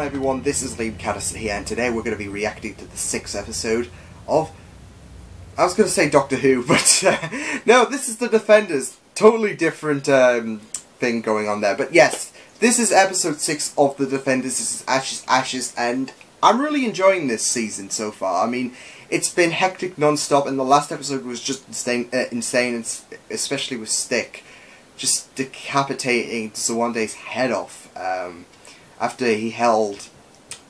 on everyone, this is Liam Catterson here and today we're going to be reacting to the sixth episode of... I was going to say Doctor Who, but uh, no, this is The Defenders. Totally different um, thing going on there. But yes, this is episode 6 of The Defenders. This is Ashes, Ashes, and I'm really enjoying this season so far. I mean, it's been hectic non-stop and the last episode was just insane, uh, insane especially with Stick. Just decapitating Sowande's head off. Um, after he held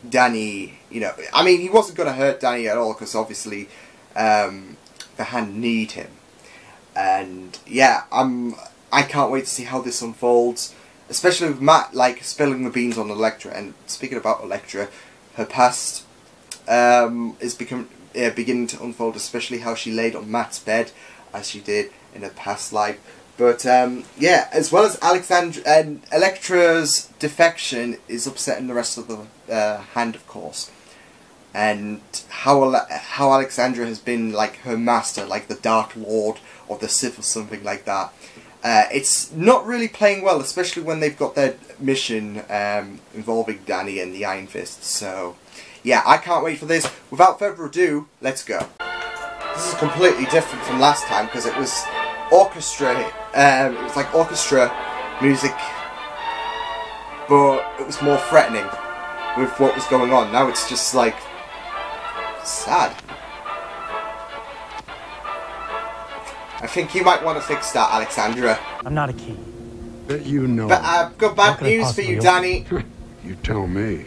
Danny, you know, I mean, he wasn't going to hurt Danny at all because obviously um, the hand need him. And yeah, I'm. I can't wait to see how this unfolds, especially with Matt like spilling the beans on Elektra. And speaking about Elektra, her past um, is become uh, beginning to unfold, especially how she laid on Matt's bed as she did in her past life. But um, yeah, as well as Alexandra and Elektra's defection is upsetting the rest of the uh, hand, of course, and how how Alexandra has been like her master, like the Dark Lord of the Sith or something like that. Uh, it's not really playing well, especially when they've got their mission um, involving Danny and the Iron Fist. So, yeah, I can't wait for this. Without further ado, let's go. This is completely different from last time because it was orchestra. Um, it was like orchestra music, but it was more threatening with what was going on. Now it's just like sad. I think you might want to fix that, Alexandra. I'm not a key. That you know. But I've got bad news for you, Danny. you tell me.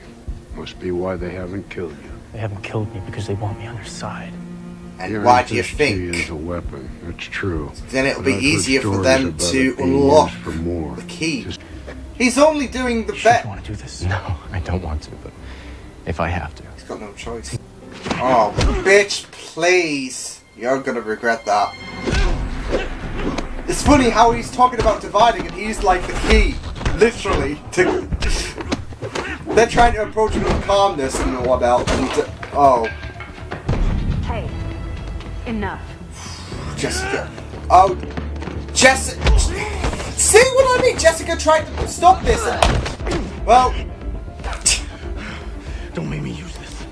Must be why they haven't killed you. They haven't killed me because they want me on their side. And Your why do you think? Is a weapon. That's true. Then it'll be easier for them to unlock for more. the key. Just... He's only doing the bet. You want to do this? No, I don't want to, but if I have to. He's got no choice. Oh, bitch, please. You're gonna regret that. It's funny how he's talking about dividing and he's like the key. Literally. To... They're trying to approach him with calmness and whatnot. And, uh, oh. Enough. Jessica. Oh, Jessica. See what I mean? Jessica tried to stop this. Well. Don't make me use this.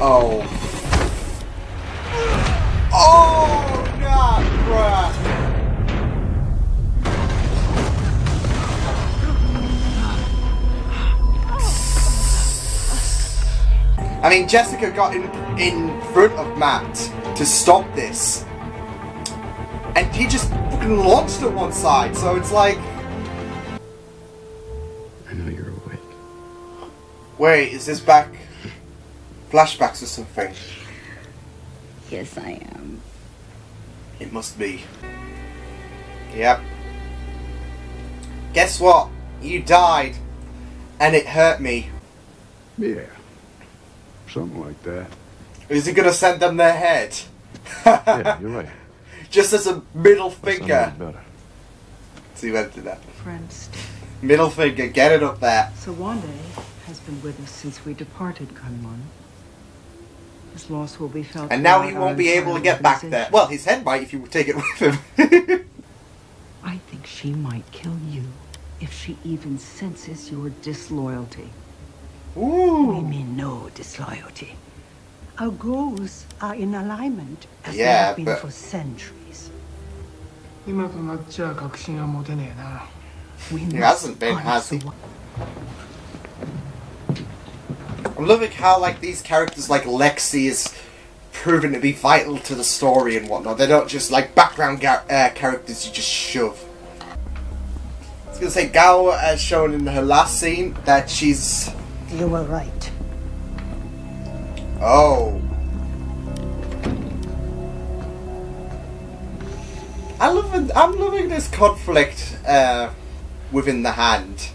Oh. Oh, nah, bruh. I mean, Jessica got in, in front of Matt to stop this. And he just fucking launched at one side, so it's like... I know you're awake. Wait, is this back... Flashbacks or something? Yes, I am. It must be. Yep. Guess what? You died. And it hurt me. Yeah. Something like that. Is he gonna send them their head? yeah, you're right. Just as a middle finger. Better. See who did that. Friends. Middle finger, get it up there. Sowande has been with us since we departed Kunlun. His loss will be felt. And now he won't be able to get back there. Well, his head might if you take it with him. I think she might kill you if she even senses your disloyalty. Ooh. We mean no disloyalty. Our goals are in alignment as yeah, they have been but... for centuries. He hasn't been, has he? I'm loving how like these characters like Lexi is proven to be vital to the story and whatnot. They're not just like background uh, characters you just shove. I was gonna say Gao as shown in her last scene that she's you were right. Oh. I love it. I'm loving this conflict uh, within the hand.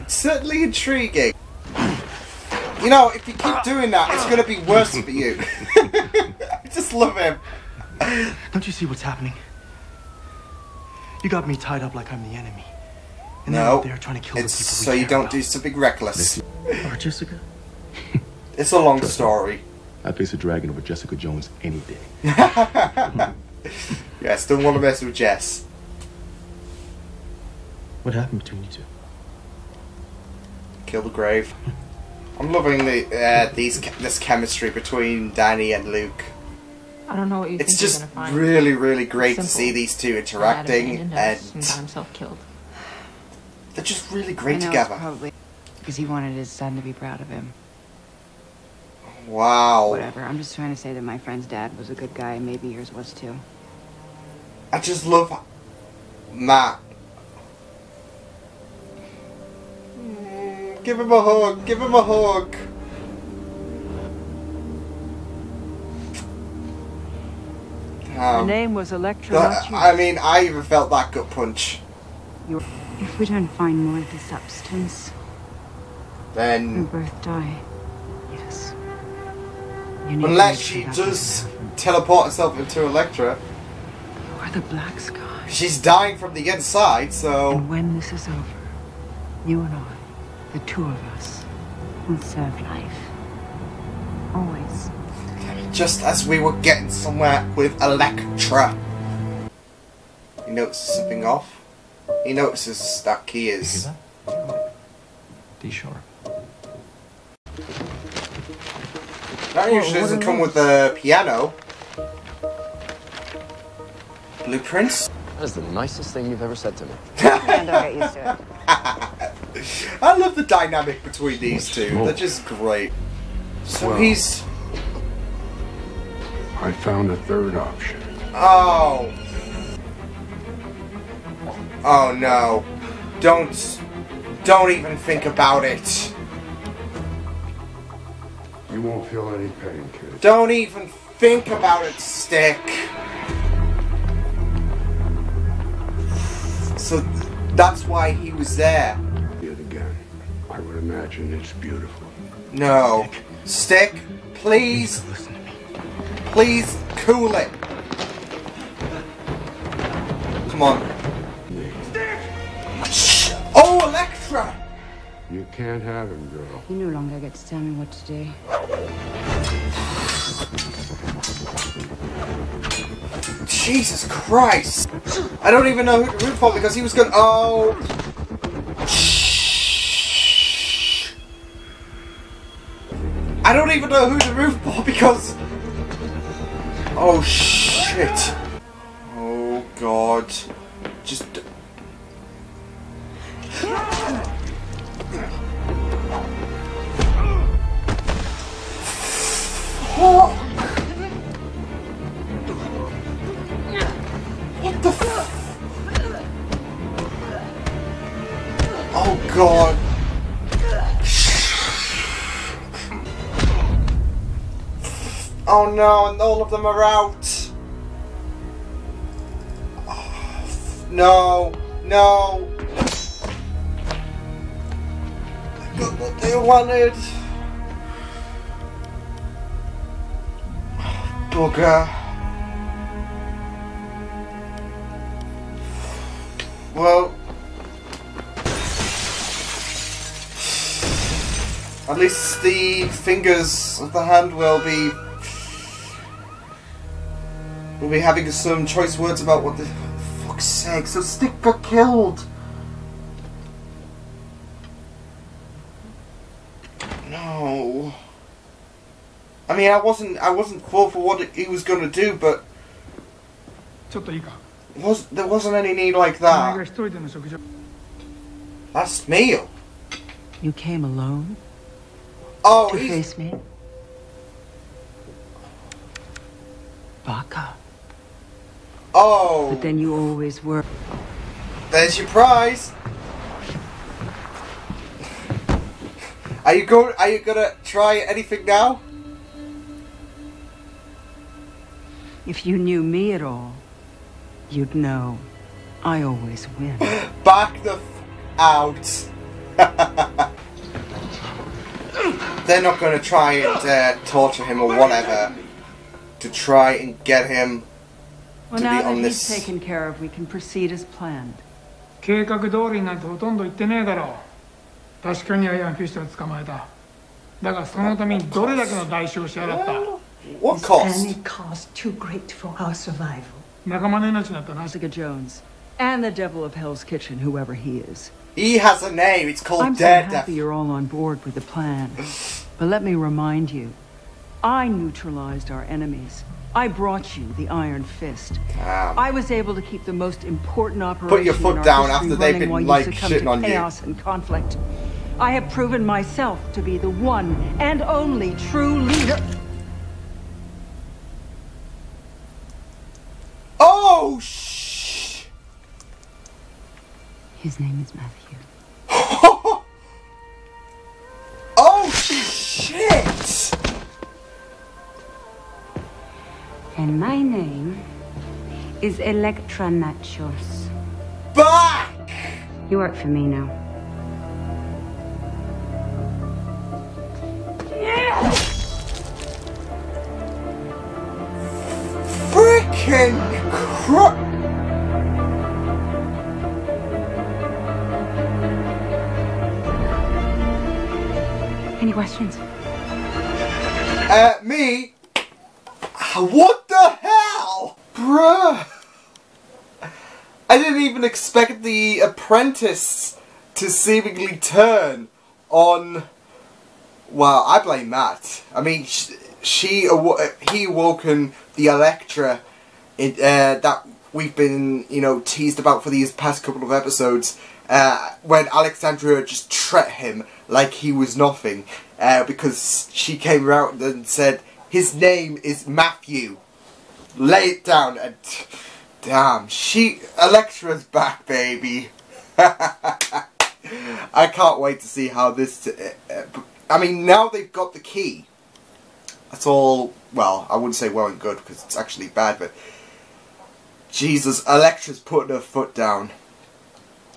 It's certainly intriguing. You know, if you keep doing that, it's going to be worse for you. I just love him. Don't you see what's happening? You got me tied up like I'm the enemy. And no, they're trying to kill it's so you don't about. do something reckless. Or Jessica? it's a long story. I face a dragon over Jessica Jones any day. yeah, I still want to mess with Jess. What happened between you two? Kill the grave. I'm loving the uh, these this chemistry between Danny and Luke. I don't know what you It's think just you're find. really, really great to see these two interacting, and and got himself killed. They're just really I great know together. It's probably because he wanted his son to be proud of him. Wow. Whatever. I'm just trying to say that my friend's dad was a good guy, and maybe yours was too. I just love Matt. Mm, Give him a hug. Give him a hug. Her Damn. name was Elektra, you. I mean, I even felt that gut punch. If we don't find more of the substance, then we both die. Yes. You need to unless she does teleport herself into Elektra, are the black sky. she's dying from the inside. So And when this is over, you and I, the two of us, will serve life. Always. just as we were getting somewhere with Elektra, he notices something off. He notices that key is. that? D sharp. That usually doesn't come with the piano. Blueprints? That is the nicest thing you've ever said to me. And don't get used to it. I love the dynamic between these two. more. They're just great. So Well. he's. I found a third option. Oh. Oh no. Don't. Don't even think about it. You won't feel any pain, kid. Don't even think about it, Stick. So that's why he was there. It again. I would imagine it's beautiful. No. Stick, please, Listen to me. please cool it. Come on. You can't have him, girl. You no longer get to tell me what to do. Jesus Christ! I don't even know who to root for because he was going. Oh. Shh. I don't even know who to root for because. Oh shit! Oh god! Just. No, and all of them are out. Oh, no, no. They got what they wanted. Bugger. Well, at least the fingers of the hand will be We'll be having some choice words about what the... For fuck's sake, so Stick got killed! No... I mean, I wasn't, I wasn't full for what he was going to do, but... Was, there wasn't any need like that. That's meal. You came alone? Oh, to he's... face me? Baka oh. But then you always were. There's your prize. Are you going? Are you gonna try anything now? If you knew me at all, you'd know I always win. Back the f- out. They're not gonna try and uh, torture him or whatever to try and get him Well, to be now that on he's this. taken care of, we can proceed as planned. 計画通りになんてほとんど言ってねえだろう確かにアイアンフィッシュを捕まえただがそのためにどれだけの代償を支払った What Is cost? any cost too great for our survival? 仲間の命なんてなし Jessica Jones. And the devil of Hell's Kitchen, whoever he is. He has a name. It's called I'm so Daredevil. happy you're all on board with the plan. But let me remind you, I neutralized our enemies. I brought you the Iron Fist. Damn. I was able to keep the most important operation Put your foot down after they've been, you like, shitting to on you. chaos and conflict. I have proven myself to be the one and only true leader. Oh shh! His name is Matthew. And my name is Elektra Natchios. Back! You work for me now. Freaking cro- Any questions? Uh, me? What the hell? Bruh! I didn't even expect the apprentice to seemingly turn on. Well, I blame Matt. I mean, sh- she awo- he awoken the Elektra it, uh, that we've been, you know, teased about for these past couple of episodes. Uh, when Alexandria just treated him like he was nothing, uh, because she came around and said his name is Matthew. Lay it down and damn, she Elektra's back, baby. I can't wait to see how this. Uh, uh, I mean, now they've got the key. That's all. Well, I wouldn't say well and good because it's actually bad, but Jesus, Elektra's putting her foot down.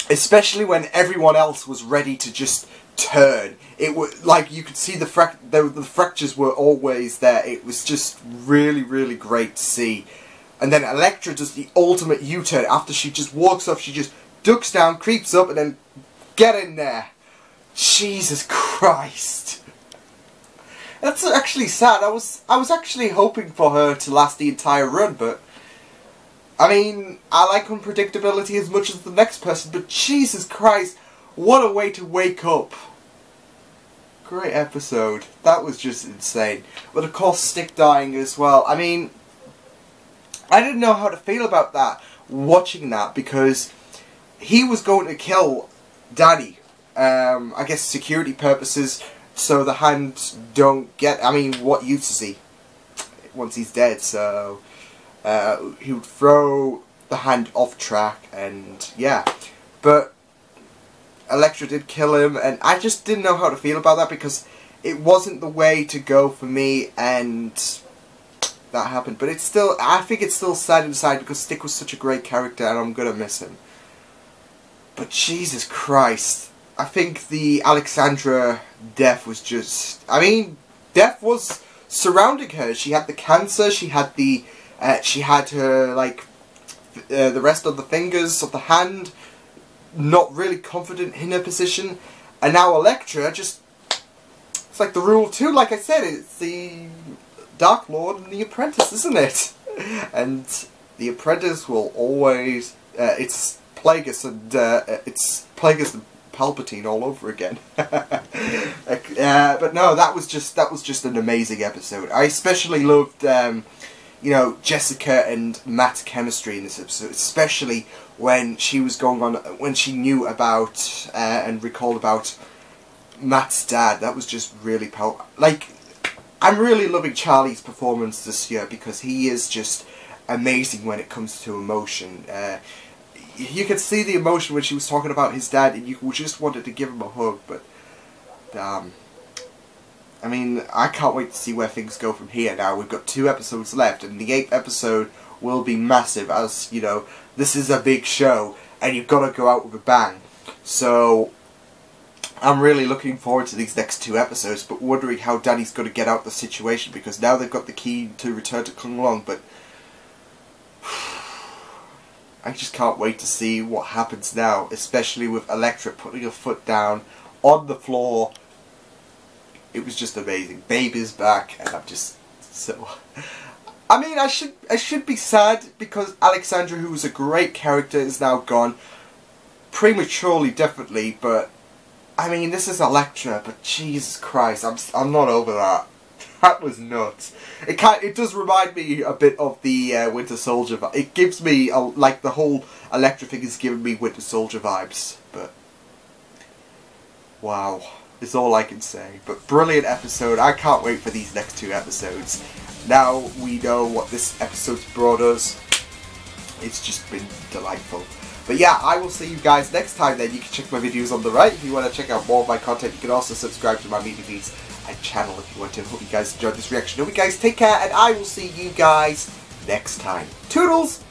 Especially when everyone else was ready to just turn. It was like you could see the the, the fractures were always there. It was just really, really great to see. And then Elektra does the ultimate U-turn after she just walks off. She just ducks down, creeps up, and then get in there. Jesus Christ. That's actually sad. I was I was actually hoping for her to last the entire run, but I mean, I like unpredictability as much as the next person, but Jesus Christ, what a way to wake up. Great episode. That was just insane. But of course, Stick dying as well. I mean, I didn't know how to feel about that, watching that, because he was going to kill Danny. Um, I guess security purposes, so the hand don't get. I mean, what use is he once he's dead? So uh, he would throw the hand off track, and yeah. But Elektra did kill him, and I just didn't know how to feel about that because it wasn't the way to go for me, and that happened. But it's still, I think it's still sad inside because Stick was such a great character, and I'm gonna miss him. But Jesus Christ, I think the Alexandra death was just. I mean, death was surrounding her. She had the cancer. She had the. Uh, she had her like uh, the rest of the fingers of the hand. Not really confident in her position, and now Elektra just. It's like the rule too. Like I said, it's the Dark Lord and the Apprentice, isn't it? And the Apprentice will always. Uh, it's Plagueis and uh, it's Plagueis and Palpatine all over again. uh, but no, that was just that was just an amazing episode. I especially loved, um, you know, Jessica and Matt chemistry in this episode, especially when she was going on when she knew about uh, and recalled about Matt's dad. That was just really powerful. Like, I'm really loving Charlie's performance this year because he is just amazing when it comes to emotion. Uh, you could see the emotion when she was talking about his dad, and you just wanted to give him a hug. But, um, I mean, I can't wait to see where things go from here. Now we've got two episodes left, and the eighth episode will be massive. As you know, this is a big show, and you've got to go out with a bang. So, I'm really looking forward to these next two episodes, but wondering how Danny's going to get out of the situation because now they've got the key to return to Kunlun, but. I just can't wait to see what happens now, especially with Elektra putting her foot down on the floor. It was just amazing. Baby's back, and I'm just so. I mean, I should I should be sad because Alexandra, who was a great character, is now gone. prematurely, definitely, but I mean, this is Elektra, but Jesus Christ, I'm I'm not over that. That was nuts. It can it does remind me a bit of the uh, Winter Soldier. It gives me a, like the whole Elektra thing is giving me Winter Soldier vibes, but wow, is all I can say. But brilliant episode. I can't wait for these next two episodes. Now we know what this episode's brought us. It's just been delightful. But yeah, I will see you guys next time then. You can check my videos on the right if you want to check out more of my content. You can also subscribe to my media feeds and channel if you want to. Hope you guys enjoyed this reaction. Hope you guys take care and I will see you guys next time. Toodles!